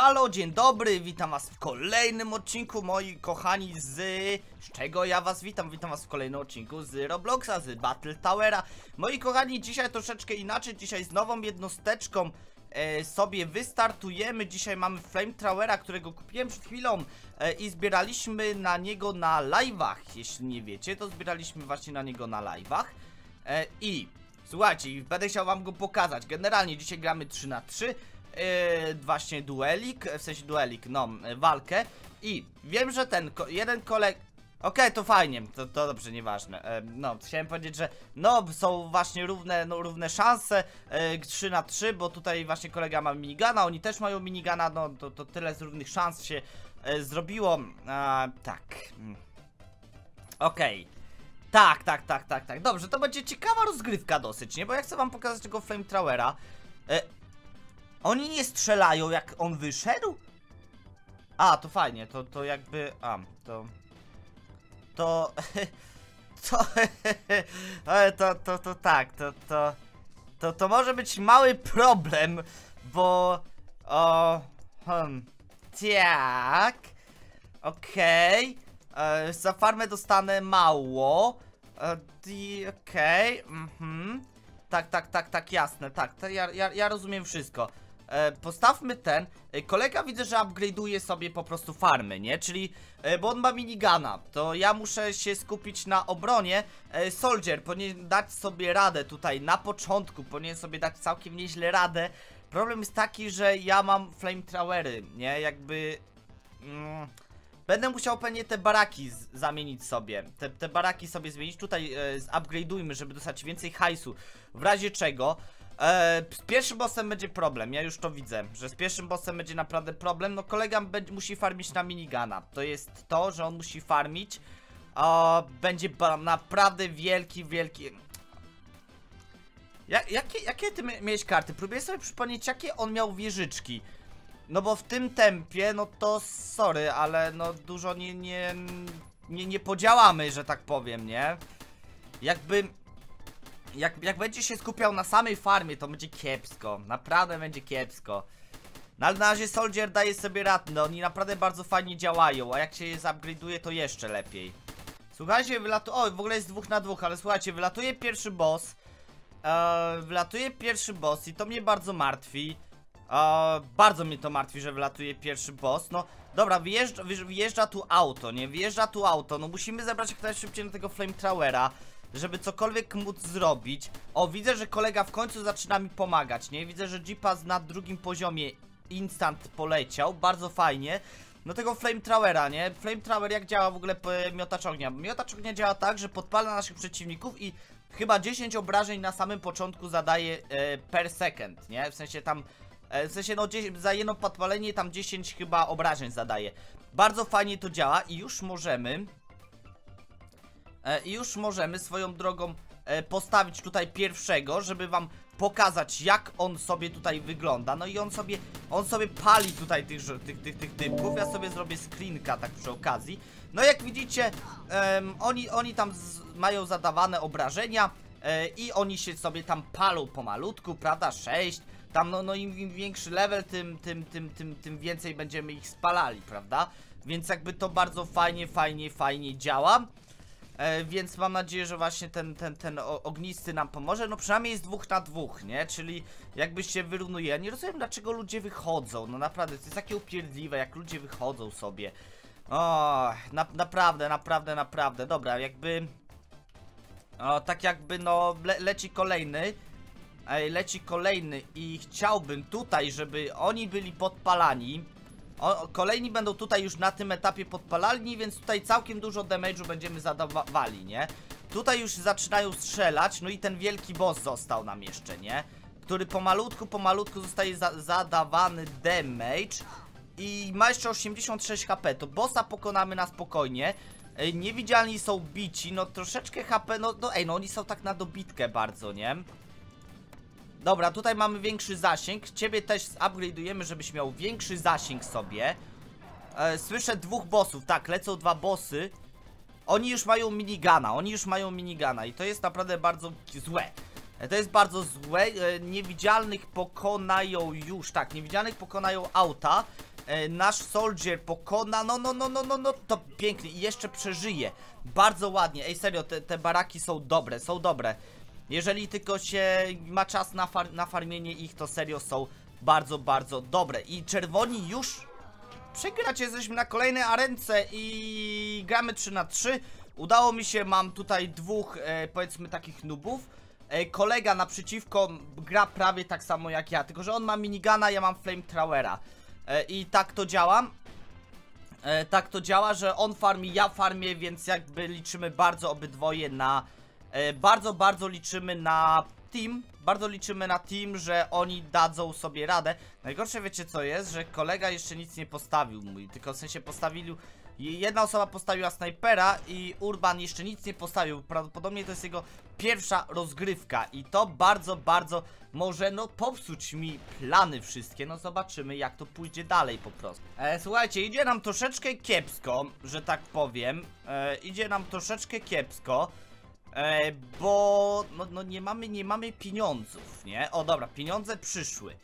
Halo, dzień dobry, witam was w kolejnym odcinku, moi kochani, z... Z czego ja was witam? Witam was w kolejnym odcinku z Robloxa, z Battle Towera. Moi kochani, dzisiaj troszeczkę inaczej, dzisiaj z nową jednosteczką e, sobie wystartujemy. Dzisiaj mamy Flamethrowera, którego kupiłem przed chwilą e, i zbieraliśmy na niego na live'ach. Jeśli nie wiecie, to zbieraliśmy właśnie na niego na live'ach. E, I słuchajcie, będę chciał wam go pokazać. Generalnie dzisiaj gramy 3 na 3 Yy, właśnie duelik, w sensie duelik, no, yy, walkę i wiem, że ten, ko jeden koleg... Okej, to fajnie, to, to dobrze, nieważne. E, no, chciałem powiedzieć, że no, są właśnie równe, no, równe szanse, e, 3 na 3, bo tutaj właśnie kolega ma minigana, oni też mają minigana, no, to, to tyle z równych szans się e, zrobiło. A, tak. Mm. Okej. Tak, tak, tak, tak, tak. Dobrze, to będzie ciekawa rozgrywka dosyć, nie? Bo ja chcę wam pokazać tego Flamethrowera. E, oni nie strzelają jak on wyszedł? A, to fajnie, to, to jakby... A, to... To... To... To, to, to tak, to, to... To, to może być mały problem, bo... O... Hmm... Tak... Okej... Okay. Za farmę dostanę mało... E, Okej, mhm... Tak, tak, tak, tak, jasne, tak, ja, ja, ja rozumiem wszystko. E, postawmy ten. E, kolega widzę, że upgrade'uje sobie po prostu farmy, nie? Czyli, e, bo on ma minigana, to ja muszę się skupić na obronie. E, Soldier powinien dać sobie radę tutaj na początku, powinien sobie dać całkiem nieźle radę. Problem jest taki, że ja mam flamethrowery, nie? Jakby... Mm, Będę musiał pewnie te baraki zamienić sobie. Te, te baraki sobie zmienić. Tutaj e, żeby dostać więcej hajsu. W razie czego. E, z pierwszym bossem będzie problem, ja już to widzę, że z pierwszym bossem będzie naprawdę problem. No kolega będzie, musi farmić na minigana. To jest to, że on musi farmić. Będzie naprawdę wielki, wielki. Ja, jakie, jakie ty mia- miałeś karty? Próbuję sobie przypomnieć, jakie on miał wieżyczki. No bo w tym tempie, no to sorry, ale no dużo nie, nie, nie, nie podziałamy, że tak powiem, nie? Jakby, jak, jak będzie się skupiał na samej farmie, to będzie kiepsko, naprawdę będzie kiepsko. No ale na razie Soldier daje sobie radę, no oni naprawdę bardzo fajnie działają, a jak się je zupgrade'uje, to jeszcze lepiej. Słuchajcie, wylatuje, o w ogóle jest dwóch na dwóch, ale słuchajcie, wylatuje pierwszy boss. Eee, wylatuje pierwszy boss i to mnie bardzo martwi. Bardzo mnie to martwi, że wylatuje pierwszy boss. No dobra, wyjeżdża tu auto, nie? Wyjeżdża tu auto. No musimy zebrać jak najszybciej na tego Flamethrowera, żeby cokolwiek móc zrobić. O, widzę, że kolega w końcu zaczyna mi pomagać, nie? Widzę, że Jeepas na drugim poziomie instant poleciał, bardzo fajnie. No tego Flamethrowera, nie? Flamethrower jak działa w ogóle p- miotacz ognia? Miotacz ognia działa tak, że podpala naszych przeciwników i chyba 10 obrażeń na samym początku zadaje e, per second, nie? W sensie tam, e, w sensie no 10, za jedno podpalenie tam 10 chyba obrażeń zadaje. Bardzo fajnie to działa i już możemy, e, i już możemy swoją drogą e, postawić tutaj pierwszego, żeby wam pokazać jak on sobie tutaj wygląda. No i on sobie, on sobie pali tutaj tych, tych, tych, tych typków. Ja sobie zrobię screenka tak przy okazji. No jak widzicie, em, oni, oni tam z, mają zadawane obrażenia e, i oni się sobie tam palą pomalutku, prawda? 6. Tam no, no im, im większy level, tym, tym, tym, tym, tym więcej będziemy ich spalali, prawda? Więc jakby to bardzo fajnie, fajnie, fajnie działa. E, więc mam nadzieję, że właśnie ten, ten, ten ognisty nam pomoże. No przynajmniej jest dwóch na dwóch, nie? Czyli jakby się wyrównuje. Ja nie rozumiem dlaczego ludzie wychodzą. No naprawdę, to jest takie upierdliwe, jak ludzie wychodzą sobie. O, na, naprawdę, naprawdę, naprawdę. Dobra, jakby... O, tak jakby no le, leci kolejny. Leci kolejny i chciałbym tutaj, żeby oni byli podpalani. O, kolejni będą tutaj już na tym etapie podpalani, więc tutaj całkiem dużo damage'u będziemy zadawali, nie? Tutaj już zaczynają strzelać, no i ten wielki boss został nam jeszcze, nie? Który pomalutku, pomalutku zostaje za zadawany damage i ma jeszcze 86 HP, to bossa pokonamy na spokojnie. Niewidzialni są bici, no troszeczkę HP, no, no ej, no oni są tak na dobitkę bardzo, nie? Dobra, tutaj mamy większy zasięg. Ciebie też upgrade'ujemy, żebyś miał większy zasięg sobie. E, słyszę dwóch bossów, tak, lecą dwa bossy. Oni już mają minigana, oni już mają minigana i to jest naprawdę bardzo złe. E, To jest bardzo złe. E, Niewidzialnych pokonają już, tak, niewidzialnych pokonają auta. e, nasz soldier pokona, no, no, no, no, no, no, to pięknie i jeszcze przeżyje. Bardzo ładnie, ej serio, te, te baraki są dobre, są dobre. Jeżeli tylko się ma czas na, far na farmienie ich, to serio są bardzo, bardzo dobre. I czerwoni już przegrać, jesteśmy na kolejnej arence i gramy 3 na 3 Udało mi się, mam tutaj dwóch, e, powiedzmy, takich nubów. E, kolega naprzeciwko gra prawie tak samo jak ja, tylko że on ma minigana, ja mam flamethrowera. E, I tak to działa. E, tak to działa, że on farmi, ja farmię, więc jakby liczymy bardzo obydwoje na... E, bardzo, bardzo liczymy na team. Bardzo liczymy na team, że oni dadzą sobie radę. Najgorsze wiecie co jest, że kolega jeszcze nic nie postawił mój, tylko w sensie postawił... Jedna osoba postawiła snajpera i Urban jeszcze nic nie postawił. Prawdopodobnie to jest jego pierwsza rozgrywka i to bardzo, bardzo może no popsuć mi plany wszystkie. No zobaczymy jak to pójdzie dalej po prostu. E, słuchajcie, idzie nam troszeczkę kiepsko, że tak powiem. E, idzie nam troszeczkę kiepsko. E, bo no, no nie mamy, nie mamy pieniądzów, nie? O dobra, pieniądze przyszły.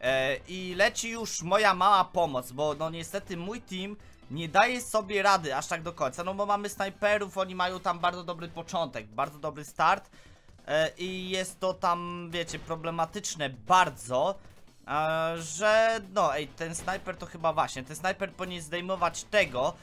E, I leci już moja mała pomoc, bo no niestety mój team nie daje sobie rady aż tak do końca, no bo mamy snajperów, oni mają tam bardzo dobry początek, bardzo dobry start e, i jest to tam, wiecie, problematyczne bardzo, e, że no, ej, ten snajper to chyba właśnie, ten snajper powinien zdejmować tego,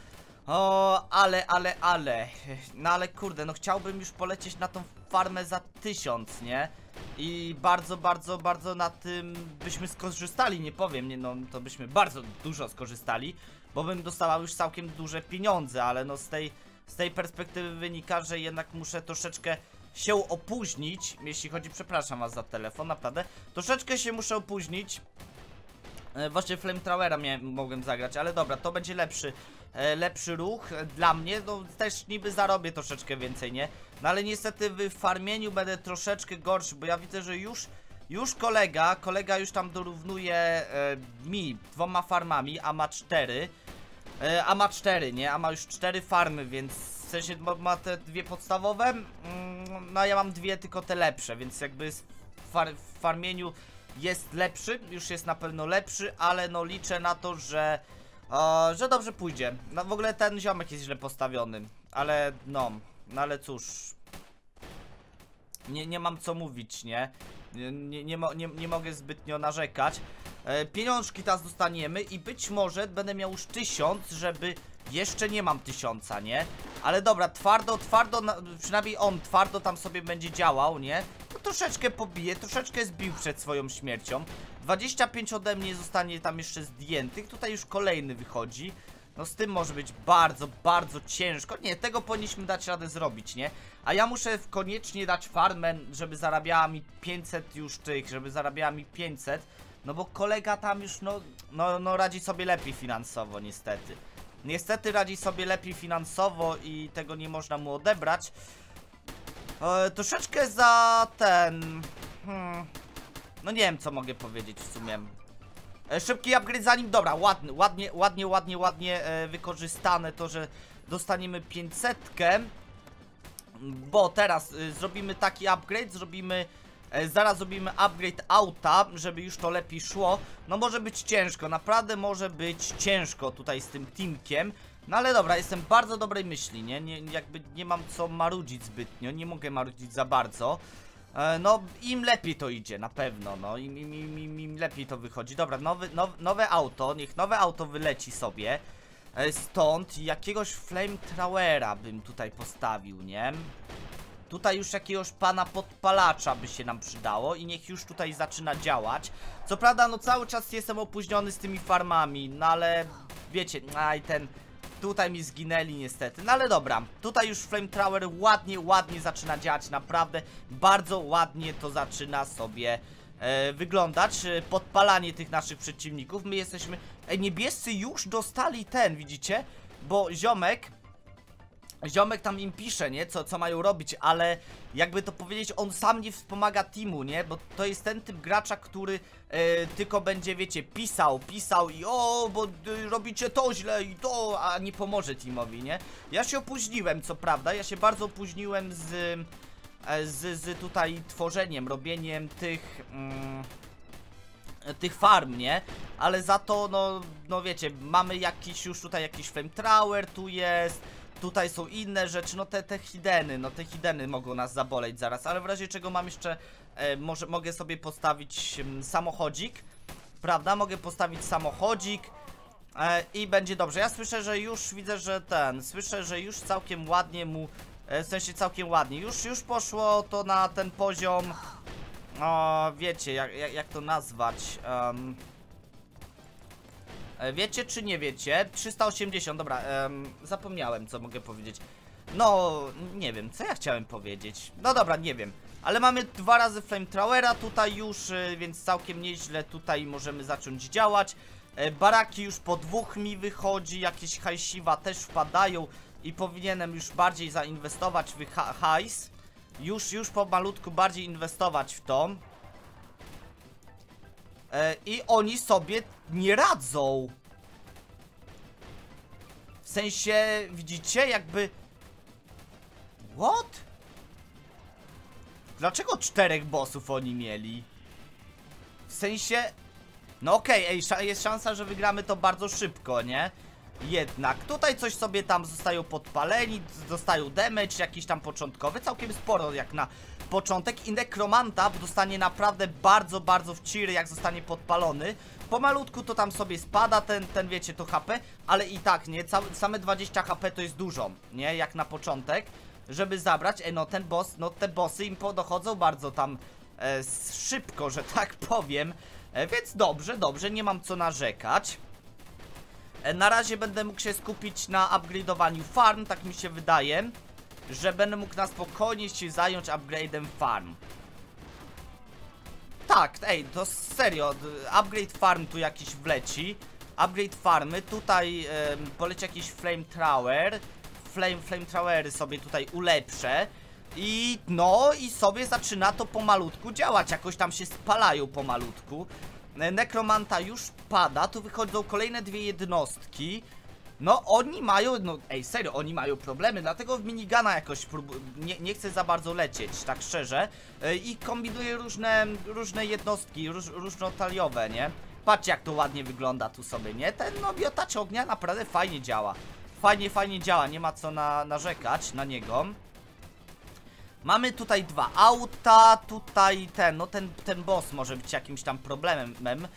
o, ale, ale, ale, no ale kurde, no chciałbym już polecieć na tą farmę za tysiąc, nie? I bardzo, bardzo, bardzo na tym byśmy skorzystali, nie powiem, nie no, to byśmy bardzo dużo skorzystali bo bym dostała już całkiem duże pieniądze, ale no z tej, z tej perspektywy wynika, że jednak muszę troszeczkę się opóźnić, jeśli chodzi, przepraszam was za telefon, naprawdę, troszeczkę się muszę opóźnić, e, Właśnie Flamethrowera mogłem zagrać, ale dobra, to będzie lepszy lepszy ruch dla mnie, no też niby zarobię troszeczkę więcej, nie? No ale niestety w farmieniu będę troszeczkę gorszy, bo ja widzę, że już już kolega, kolega już tam dorównuje e, mi dwoma farmami, a ma cztery E, a ma cztery, nie? A ma już cztery farmy, więc w sensie ma, te dwie podstawowe, mm, no a ja mam dwie tylko te lepsze, więc jakby far, w farmieniu jest lepszy, już jest na pewno lepszy, ale no liczę na to, że że dobrze pójdzie. No w ogóle ten ziomek jest źle postawiony, ale no, no ale cóż. Nie, nie mam co mówić, nie? Nie, nie, nie, nie, nie mogę zbytnio narzekać. E, pieniążki teraz dostaniemy i być może będę miał już tysiąc, żeby... Jeszcze nie mam tysiąca, nie? Ale dobra, twardo, twardo, przynajmniej on twardo tam sobie będzie działał, nie? No troszeczkę pobije, troszeczkę zbił przed swoją śmiercią 25 ode mnie zostanie tam jeszcze zdjętych, tutaj już kolejny wychodzi. No z tym może być bardzo, bardzo ciężko. Nie, tego powinniśmy dać radę zrobić, nie? A ja muszę koniecznie dać farmę, żeby zarabiała mi 500 już tych, żeby zarabiała mi 500 no bo kolega tam już no, no, no radzi sobie lepiej finansowo niestety. Niestety radzi sobie lepiej finansowo i tego nie można mu odebrać. E, Troszeczkę za ten... Hmm, no nie wiem co mogę powiedzieć w sumie e, Szybki upgrade zanim, dobra, ładny, ładnie, ładnie, ładnie, ładnie e, wykorzystane to, że dostaniemy 500 Bo teraz y, zrobimy taki upgrade, zrobimy E, zaraz zrobimy upgrade auta, żeby już to lepiej szło No może być ciężko, naprawdę może być ciężko tutaj z tym teamkiem no ale dobra, jestem bardzo dobrej myśli, nie? nie? Jakby nie mam co marudzić zbytnio, nie mogę marudzić za bardzo e, No, im lepiej to idzie, na pewno, no, im, im, im, im lepiej to wychodzi Dobra, nowy, now, nowe auto, niech nowe auto wyleci sobie e, Stąd jakiegoś flamethrowera bym tutaj postawił, nie? Tutaj już jakiegoś pana podpalacza by się nam przydało i niech już tutaj zaczyna działać. Co prawda, no cały czas jestem opóźniony z tymi farmami, no ale wiecie, aj ten... Tutaj mi zginęli niestety, no ale dobra Tutaj już Flamethrower ładnie, ładnie zaczyna działać Naprawdę bardzo ładnie to zaczyna sobie e, wyglądać e, Podpalanie tych naszych przeciwników My jesteśmy... E, niebiescy już dostali ten, widzicie? Bo ziomek Ziomek tam im pisze, nie? Co, co mają robić, ale jakby to powiedzieć, on sam nie wspomaga teamu, nie? Bo to jest ten typ gracza, który e, tylko będzie, wiecie, pisał, pisał i o, bo y, robicie to źle i to, a nie pomoże teamowi, nie? Ja się opóźniłem, co prawda, ja się bardzo opóźniłem z, e, z, z tutaj tworzeniem, robieniem tych... Mm, e, tych farm, nie? Ale za to, no, no wiecie, mamy jakiś już tutaj jakiś flamethrower tu jest, tutaj są inne rzeczy, no te, te hideny, no te hideny mogą nas zaboleć zaraz, ale w razie czego mam jeszcze, e, może, mogę sobie postawić mm, samochodzik, prawda? Mogę postawić samochodzik e, i będzie dobrze. Ja słyszę, że już widzę, że ten, słyszę, że już całkiem ładnie mu, e, w sensie całkiem ładnie, już, już poszło to na ten poziom, o, wiecie, jak, jak, jak to nazwać, e, Wiecie czy nie wiecie? 380, dobra, em, zapomniałem co mogę powiedzieć. No, nie wiem, co ja chciałem powiedzieć. No dobra, nie wiem. Ale mamy dwa razy flamethrowera tutaj już, y, więc całkiem nieźle tutaj możemy zacząć działać. E, Baraki już po dwóch mi wychodzi, jakieś hajsiwa też wpadają i powinienem już bardziej zainwestować w ha hajs. Już, już po malutku bardziej inwestować w to. E, I oni sobie nie radzą. W sensie, widzicie, jakby... What? Dlaczego czterech bossów oni mieli? W sensie... No okej, ej, sza- jest szansa, że wygramy to bardzo szybko, nie? Jednak, tutaj coś sobie tam zostają podpaleni, dostają damage jakiś tam początkowy, całkiem sporo jak na początek i Nekromanta dostanie naprawdę bardzo, bardzo w ciry jak zostanie podpalony. Pomalutku to tam sobie spada ten, ten wiecie, to HP, ale i tak, nie, Całe, same 20 HP to jest dużo, nie, jak na początek, żeby zabrać, e, no ten boss, no te bossy im dochodzą bardzo tam e, szybko, że tak powiem, e, więc dobrze, dobrze, nie mam co narzekać. E, Na razie będę mógł się skupić na upgrade'owaniu farm, tak mi się wydaje, że będę mógł na spokojnie się zająć upgrade'em farm. Tak, ej, to serio, upgrade farm tu jakiś wleci, upgrade farmy, tutaj poleci jakiś flamethrower, flame, flamethrowery sobie tutaj ulepszę i no i sobie zaczyna to pomalutku działać, jakoś tam się spalają pomalutku. E, Nekromanta już pada, tu wychodzą kolejne dwie jednostki. No oni mają, no ej serio, oni mają problemy, dlatego w minigana jakoś nie, nie chcę za bardzo lecieć, tak szczerze. E, I kombinuję różne, różne jednostki, róż, różnotaliowe, nie? Patrzcie jak to ładnie wygląda tu sobie, nie? Ten no miotacz ognia naprawdę fajnie działa. Fajnie, fajnie działa, nie ma co na, narzekać na niego. Mamy tutaj dwa auta, tutaj ten, no ten, ten boss może być jakimś tam problemem.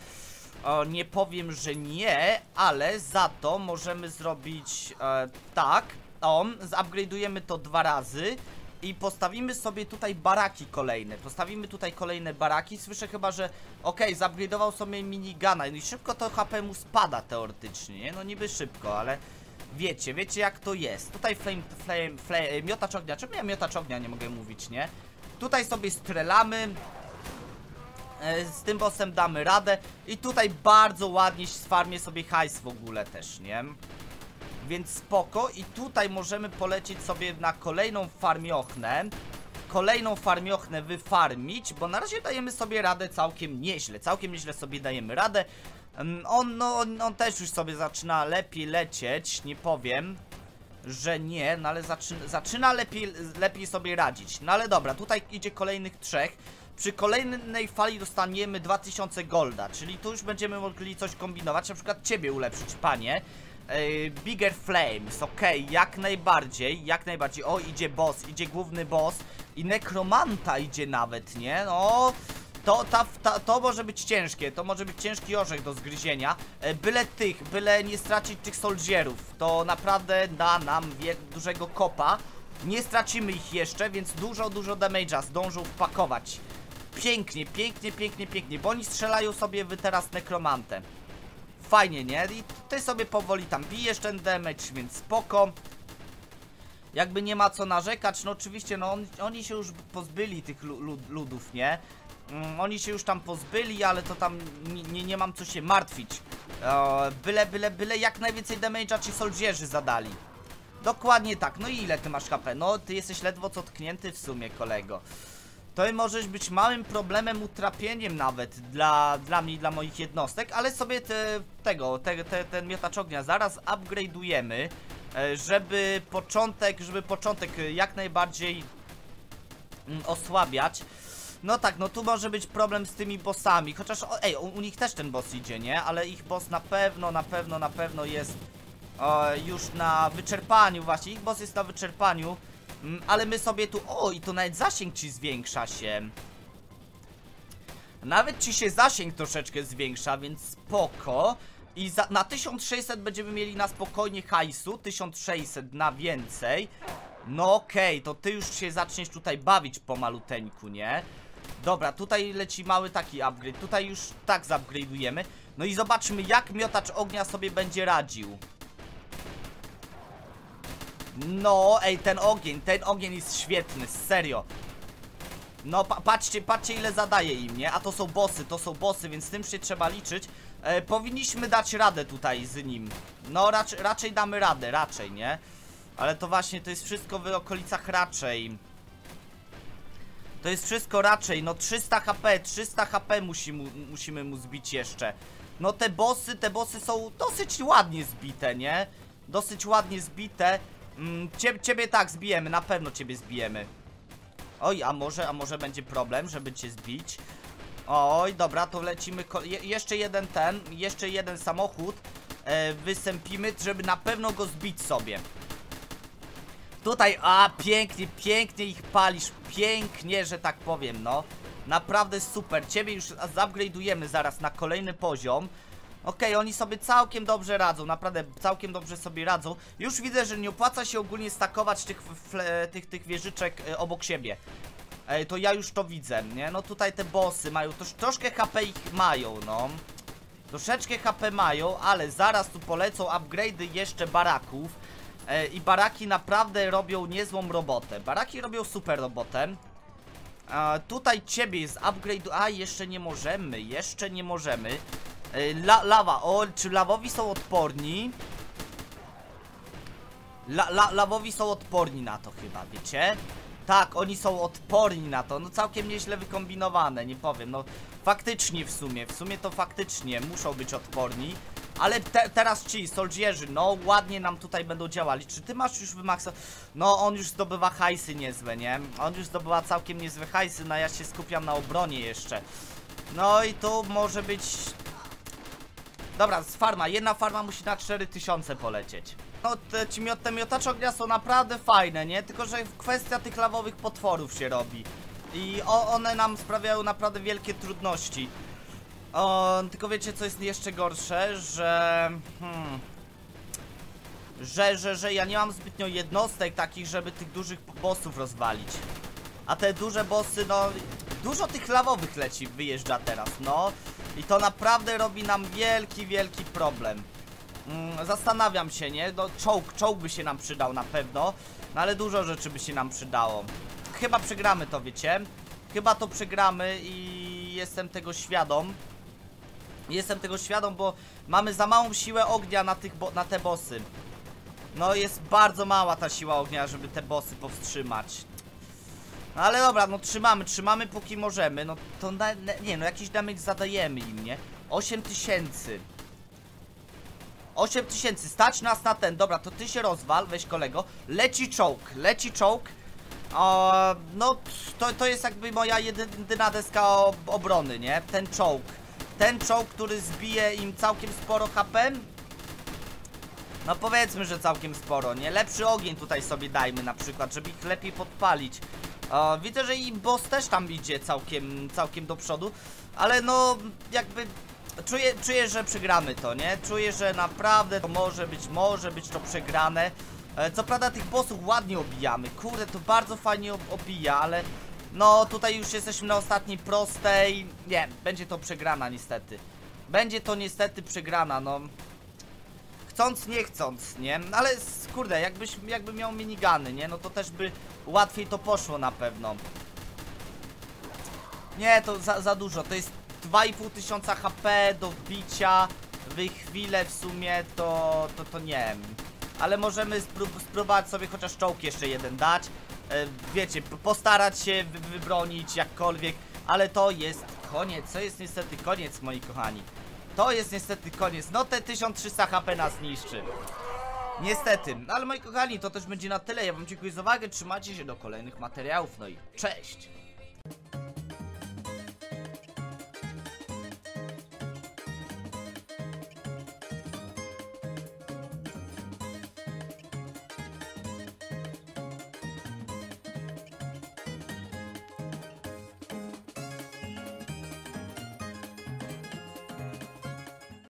O, nie powiem, że nie, ale za to możemy zrobić e, tak. O, zupgrade'ujemy to dwa razy i postawimy sobie tutaj baraki kolejne. Postawimy tutaj kolejne baraki. Słyszę chyba, że okej, okay, zupgrade'ował sobie minigana no i szybko to HP mu spada teoretycznie, nie? No niby szybko, ale wiecie, wiecie jak to jest. Tutaj flame, flame, flame, miotacz ognia. Czemu ja miotacz ognia nie mogę mówić, nie? Tutaj sobie strzelamy. E, Z tym bossem damy radę I tutaj bardzo ładnie sfarmię sobie hajs w ogóle też, nie? Więc spoko i tutaj możemy polecieć sobie na kolejną farmiochnę Kolejną farmiochnę wyfarmić Bo na razie dajemy sobie radę całkiem nieźle Całkiem nieźle sobie dajemy radę Mm, On, no, on, on też już sobie zaczyna lepiej lecieć Nie powiem że nie, no ale zaczyna, zaczyna lepiej, lepiej sobie radzić. No ale dobra, tutaj idzie kolejnych trzech. Przy kolejnej fali dostaniemy 2000 golda, czyli tu już będziemy mogli coś kombinować, na przykład ciebie ulepszyć, panie. Yy, bigger Flames, okej, jak najbardziej, jak najbardziej. O, idzie boss, idzie główny boss i Nekromanta idzie nawet, nie? No, to, ta, ta, to może być ciężkie, to może być ciężki orzech do zgryzienia. E, Byle tych, byle nie stracić tych soldzierów, to naprawdę da nam dużego kopa. Nie stracimy ich jeszcze, więc dużo, dużo damage'a zdążą wpakować. Pięknie, pięknie, pięknie, pięknie, bo oni strzelają sobie wy teraz nekromantę. Fajnie, nie? I ty sobie powoli tam bijesz ten damage, więc spoko. Jakby nie ma co narzekać, no oczywiście, no on, oni się już pozbyli tych lu lud ludów, nie? Mm, oni się już tam pozbyli, ale to tam nie, nie, nie mam co się martwić. E, byle, byle, byle jak najwięcej damage'a ci soldzierzy zadali. Dokładnie tak, no i ile ty masz HP? No, ty jesteś ledwo co tknięty w sumie, kolego. To możesz być małym problemem, utrapieniem nawet dla, dla mnie i dla moich jednostek, ale sobie te, tego, te, te, ten miotacz ognia zaraz upgrade'ujemy, e, żeby początek, żeby początek jak najbardziej mm, osłabiać. No tak, no tu może być problem z tymi bossami, chociaż, ej, u, u nich też ten boss idzie, nie? Ale ich boss na pewno, na pewno, na pewno jest o, już na wyczerpaniu właśnie, ich boss jest na wyczerpaniu. Mm, ale my sobie tu, o i to nawet zasięg ci zwiększa się. Nawet ci się zasięg troszeczkę zwiększa, więc spoko. I za, na 1600 będziemy mieli na spokojnie hajsu, 1600 na więcej. No okej, to ty już się zaczniesz tutaj bawić pomaluteńku, nie? Dobra, tutaj leci mały taki upgrade, tutaj już tak zupgrade'ujemy. No i zobaczmy jak miotacz ognia sobie będzie radził. No, ej, ten ogień, ten ogień jest świetny, serio. No, pa patrzcie, patrzcie ile zadaje im, nie? A to są bossy, to są bossy, więc z tym się trzeba liczyć. E, powinniśmy dać radę tutaj z nim. No, rac raczej damy radę, raczej, nie? Ale to właśnie, to jest wszystko w okolicach raczej. To jest wszystko raczej, no 300 HP, 300 HP musi mu, musimy mu zbić jeszcze. No te bossy, te bossy są dosyć ładnie zbite, nie? Dosyć ładnie zbite. Mm, cie, ciebie tak zbijemy, na pewno ciebie zbijemy. Oj, a może, a może będzie problem, żeby cię zbić. Oj, dobra, to lecimy. Je jeszcze jeden ten, jeszcze jeden samochód e, wysępimy, żeby na pewno go zbić sobie. Tutaj, a pięknie, pięknie ich palisz, pięknie, że tak powiem, no. Naprawdę super, ciebie już zupgrade'ujemy zaraz na kolejny poziom. Okej, oni sobie całkiem dobrze radzą, naprawdę całkiem dobrze sobie radzą. Już widzę, że nie opłaca się ogólnie stakować tych, tych, tych wieżyczek e, obok siebie. Ej, to ja już to widzę, nie? No tutaj te bossy mają, toż, troszkę HP ich mają, no. Troszeczkę HP mają, ale zaraz tu polecą upgrade'y jeszcze baraków. E, I baraki naprawdę robią niezłą robotę. Baraki robią super robotę. A, tutaj ciebie jest upgrade. A, jeszcze nie możemy, jeszcze nie możemy. E, la, lawa, o, czy lawowi są odporni? La, la, lawowi są odporni na to chyba, wiecie? Tak, oni są odporni na to, no całkiem nieźle wykombinowane, nie powiem, no faktycznie w sumie, w sumie to faktycznie muszą być odporni ale te, teraz ci, soldzierzy, no ładnie nam tutaj będą działali. Czy ty masz już wymaksa... No on już zdobywa hajsy niezłe, nie? On już zdobywa całkiem niezłe hajsy, no ja się skupiam na obronie jeszcze. No i tu może być... Dobra, z farma, jedna farma musi na 4000 polecieć. No te, ci te miotacze ognia są naprawdę fajne, nie? Tylko, że kwestia tych lawowych potworów się robi. I o, one nam sprawiają naprawdę wielkie trudności. O, tylko wiecie co jest jeszcze gorsze, że... Hmm, że, że, że ja nie mam zbytnio jednostek takich, żeby tych dużych bossów rozwalić. A te duże bossy, no... Dużo tych lawowych leci, wyjeżdża teraz, no. I to naprawdę robi nam wielki, wielki problem. Mm, zastanawiam się, nie? No, czołg, czołg by się nam przydał na pewno. No ale dużo rzeczy by się nam przydało. Chyba przegramy to, wiecie? Chyba to przegramy i jestem tego świadom. Jestem tego świadom, bo mamy za małą siłę ognia na, tych na te bossy. No jest bardzo mała ta siła ognia, żeby te bossy powstrzymać. No ale dobra, no trzymamy, trzymamy póki możemy. No to na, nie, no jakiś damage zadajemy im, nie? 8000 8000, stać nas na ten, dobra, to ty się rozwal, weź kolego Leci czołg, leci czołg No, to, to jest jakby moja jedyna deska obrony, nie? Ten czołg ten czołg, który zbije im całkiem sporo HP No powiedzmy, że całkiem sporo, nie? Lepszy ogień tutaj sobie dajmy na przykład, żeby ich lepiej podpalić o, Widzę, że i boss też tam idzie całkiem, całkiem do przodu Ale no, jakby Czuję, czuję, że przegramy to, nie? Czuję, że naprawdę to może być, może być to przegrane e, Co prawda tych bossów ładnie obijamy Kurde, to bardzo fajnie obija, ale no, tutaj już jesteśmy na ostatniej prostej. Nie, będzie to przegrana niestety. Będzie to niestety przegrana, no. Chcąc, nie chcąc, nie? Ale kurde, jakbyś, jakby miał minigany, nie? No to też by łatwiej to poszło na pewno. Nie, to za, za dużo. To jest 2,5 tysiąca HP do wbicia w chwilę w sumie, to, to, to nie Ale możemy sprób spróbować sobie chociaż czołg jeszcze jeden dać e, wiecie, postarać się wy wybronić jakkolwiek, ale to jest koniec, to jest niestety koniec, moi kochani. To jest niestety koniec, no te 1300 HP nas niszczy. Niestety, no ale moi kochani, to też będzie na tyle. Ja wam dziękuję za uwagę, trzymajcie się do kolejnych materiałów, no i cześć!